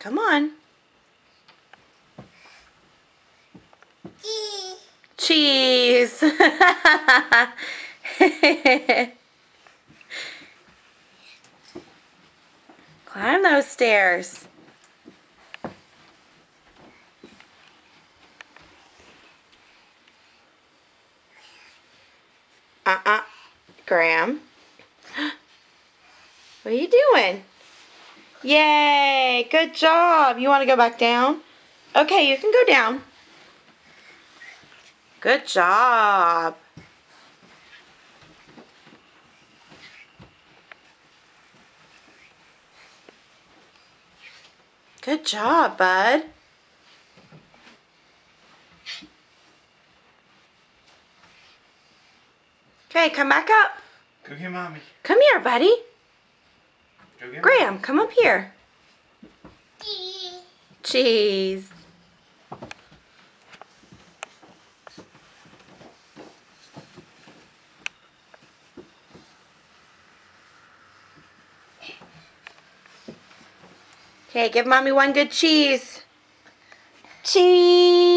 Come on. Cheese. Climb those stairs. Uh-uh. Graham. What are you doing? Yay! Good job. You want to go back down? Okay, you can go down. Good job. Good job, bud. Okay, come back up. Go get mommy. Come here, buddy. Graham, come up here. Cheese. Okay, give mommy one good cheese. Cheese.